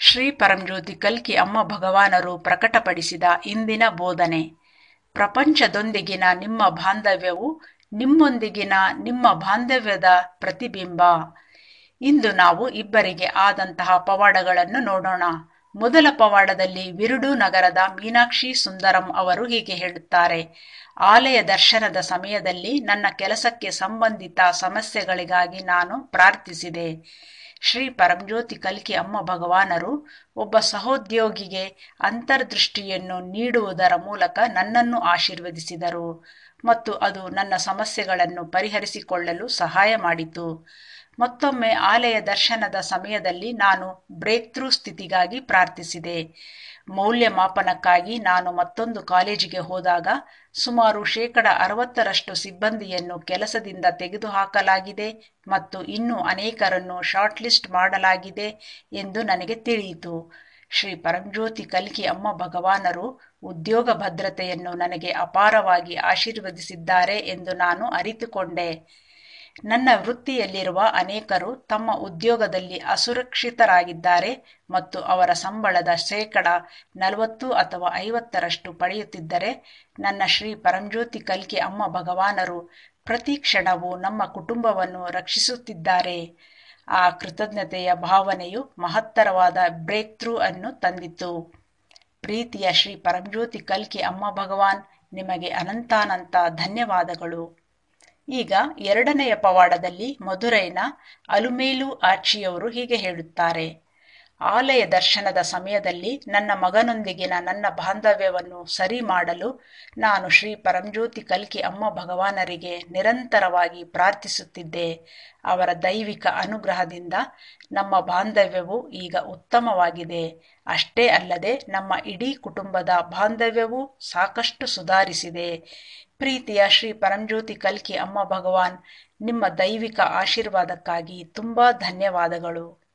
ಶ್ರೀ ಪರಂಜ್ಯೋತಿ ಕಲ್ಕಿ ಅಮ್ಮ ಭಗವಾನರು ಪ್ರಕಟಪಡಿಸಿದ ಇಂದಿನ ಬೋಧನೆ. ಪ್ರಪಂಚದೊಂದಿಗಿನ ನಿಮ್ಮ ಬಾಂಧವ್ಯವು ನಿಮ್ಮೊಂದಿಗಿನ ನಿಮ್ಮ ಬಾಂಧವ್ಯದ ಪ್ರತಿಬಿಂಬ. ಇಂದು ನಾವು ಇಬ್ಬರಿಗೆ ಆದಂತಹ ಪವಾಡಗಳನ್ನು ನೋಡೋಣ. ಮೊದಲ ಪವಾಡದಲ್ಲಿ ವಿರುಡು ನಗರದ ಮೀನಾಕ್ಷಿ ಸುಂದರಂ ಅವರು ಹೀಗೆ ಹೇಳುತ್ತಾರೆ. ಆಲಯ ದರ್ಶನದ ಸಮಯದಲ್ಲಿ ನನ್ನ ಕೆಲಸಕ್ಕೆ ಸಂಬಂಧಿತ ಸಮಸ್ಯೆಗಳಿಗಾಗಿ ನಾನು ಪ್ರಾರ್ಥಿಸಿದೆ. ಶ್ರೀ ಪರಂಜ್ಯೋತಿ ಕಲ್ಕಿ ಅಮ್ಮ ಭಗವಾನರು ಒಬ್ಬ ಸಹೋದ್ಯೋಗಿಗೆ ಅಂತರ್ದೃಷ್ಟಿಯನ್ನು ನೀಡುವುದರ ಮೂಲಕ ನನ್ನನ್ನು ಆಶೀರ್ವದಿಸಿದರು. ಮತ್ತು ಅದು ನನ್ನ ಸಮಸ್ಯೆಗಳನ್ನು ಪರಿಹರಿಸಿಕೊಳ್ಳಲು ಸಹಾಯ ಮಾಡಿತು. ಮತ್ತೊಮ್ಮೆ ಆಲಯ ದರ್ಶನದ ಸಮಯದಲ್ಲಿ ನಾನು ಬ್ರೇಕ್ ಥ್ರೂ ಸ್ಥಿತಿಗಾಗಿ ಪ್ರಾರ್ಥಿಸಿದೆ. ಮೌಲ್ಯಮಾಪನಕ್ಕಾಗಿ ನಾನು ಮತ್ತೊಂದು ಕಾಲೇಜಿಗೆ ಹೋದಾಗ ಸುಮಾರು ಶೇಕಡ ಅರವತ್ತರಷ್ಟು ಸಿಬ್ಬಂದಿಯನ್ನು ಕೆಲಸದಿಂದ ತೆಗೆದುಹಾಕಲಾಗಿದೆ ಮತ್ತು ಇನ್ನೂ ಅನೇಕರನ್ನು ಶಾರ್ಟ್ ಲಿಸ್ಟ್ ಮಾಡಲಾಗಿದೆ ಎಂದು ನನಗೆ ತಿಳಿಯಿತು. ಶ್ರೀ ಪರಂಜ್ಯೋತಿ ಕಲ್ಕಿ ಅಮ್ಮ ಭಗವಾನರು ಉದ್ಯೋಗ ಭದ್ರತೆಯನ್ನು ನನಗೆ ಅಪಾರವಾಗಿ ಆಶೀರ್ವದಿಸಿದ್ದಾರೆ ಎಂದು ನಾನು ಅರಿತುಕೊಂಡೆ. ನನ್ನ ವೃತ್ತಿಯಲ್ಲಿರುವ ಅನೇಕರು ತಮ್ಮ ಉದ್ಯೋಗದಲ್ಲಿ ಅಸುರಕ್ಷಿತರಾಗಿದ್ದಾರೆ ಮತ್ತು ಅವರ ಸಂಬಳದ ಶೇಕಡ ನಲವತ್ತು ಅಥವಾ ಐವತ್ತರಷ್ಟು ಪಡೆಯುತ್ತಿದ್ದರೆ ನನ್ನ ಶ್ರೀ ಪರಂಜ್ಯೋತಿ ಕಲ್ಕಿ ಅಮ್ಮ ಭಗವಾನರು ಪ್ರತಿ ಕ್ಷಣವೂ ನಮ್ಮ ಕುಟುಂಬವನ್ನು ರಕ್ಷಿಸುತ್ತಿದ್ದಾರೆ. ಆ ಕೃತಜ್ಞತೆಯ ಭಾವನೆಯು ಮಹತ್ತರವಾದ ಬ್ರೇಕ್ ಥ್ರೂ ಅನ್ನು ತಂದಿತು ಪ್ರೀತಿಯ ಶ್ರೀ ಪರಮಜ್ಯೋತಿ ಕಲ್ಕಿ ಅಮ್ಮ ಭಗವಾನ್, ನಿಮಗೆ ಅನಂತಾನಂತ ಧನ್ಯವಾದಗಳು. ಈಗ ಎರಡನೆಯ ಪವಾಡದಲ್ಲಿ ಮಧುರೈನ ಅಲುಮೇಲು ಆಚಿಯವರು ಹೀಗೆ ಹೇಳುತ್ತಾರೆ. ಆಲಯ ದರ್ಶನದ ಸಮಯದಲ್ಲಿ ನನ್ನ ಮಗನೊಂದಿಗಿನ ನನ್ನ ಬಾಂಧವ್ಯವನ್ನು ಸರಿ ಮಾಡಲು ನಾನು ಶ್ರೀ ಪರಂಜ್ಯೋತಿ ಕಲ್ಕಿ ಅಮ್ಮ ಭಗವಾನರಿಗೆ ನಿರಂತರವಾಗಿ ಪ್ರಾರ್ಥಿಸುತ್ತಿದ್ದೆ. ಅವರ ದೈವಿಕ ಅನುಗ್ರಹದಿಂದ ನಮ್ಮ ಬಾಂಧವ್ಯವು ಈಗ ಉತ್ತಮವಾಗಿದೆ. ಅಷ್ಟೇ ಅಲ್ಲದೆ ನಮ್ಮ ಇಡೀ ಕುಟುಂಬದ ಬಾಂಧವ್ಯವೂ ಸಾಕಷ್ಟು ಸುಧಾರಿಸಿದೆ. ಪ್ರೀತಿಯ ಶ್ರೀ ಪರಂಜ್ಯೋತಿ ಕಲ್ಕಿ ಅಮ್ಮ ಭಗವಾನ್, ನಿಮ್ಮ ದೈವಿಕ ಆಶೀರ್ವಾದಕ್ಕಾಗಿ ತುಂಬ ಧನ್ಯವಾದಗಳು.